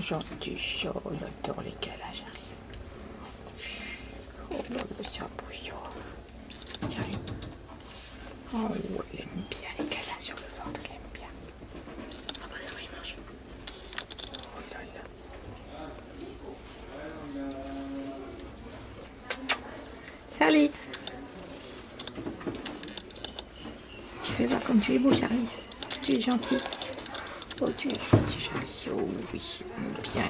gentil chat, il adore les câlins, j'arrive. Oh c'est un beau chat. J'arrive. Oh, il aime bien les câlins sur le ventre, il aime bien. Ah bah ça va, il marche. Oh là là. Charlie Tu fais voir comme tu es beau, Charlie. Tu es gentil. Oh, tu es gentil, Charlie. Oh oui, bien.